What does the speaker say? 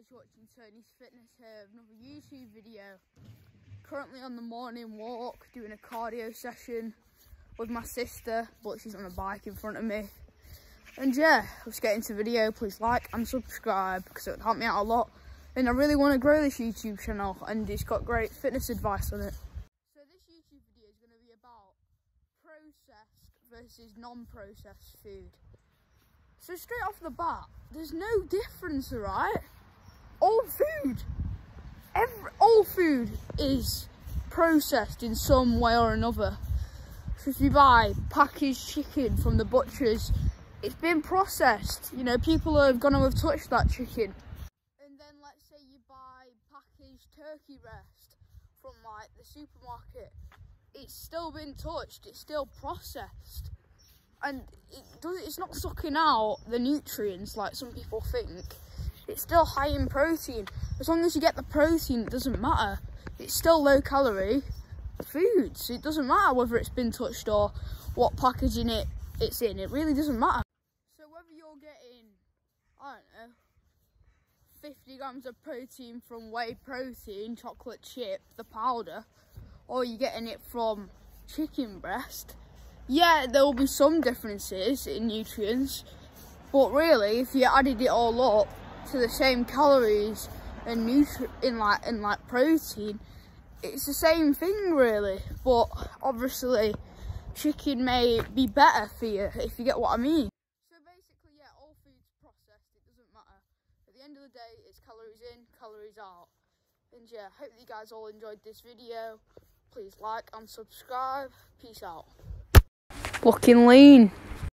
guys, watching Tony's Fitness here, another YouTube video. Currently on the morning walk, doing a cardio session with my sister, but she's on a bike in front of me. And yeah, let's get into the video. Please like and subscribe because it would help me out a lot. And I really want to grow this YouTube channel and it's got great fitness advice on it. So this YouTube video is going to be about processed versus non-processed food. So straight off the bat, there's no difference, alright? All food, every, all food is processed in some way or another. So if you buy packaged chicken from the butchers, it's been processed. You know, people have gone and have touched that chicken. And then let's say you buy packaged turkey breast from like the supermarket. It's still been touched, it's still processed and it does it's not sucking out the nutrients like some people think it's still high in protein. As long as you get the protein it doesn't matter. It's still low calorie food so it doesn't matter whether it's been touched or what packaging it it's in. It really doesn't matter. So whether you're getting i don't know 50 grams of protein from whey protein chocolate chip the powder or you're getting it from chicken breast yeah, there will be some differences in nutrients, but really, if you added it all up to the same calories and nutri in like in like protein, it's the same thing really. But obviously, chicken may be better for you if you get what I mean. So basically, yeah, all food's processed. It doesn't matter. At the end of the day, it's calories in, calories out. And yeah, hope you guys all enjoyed this video. Please like and subscribe. Peace out looking lean.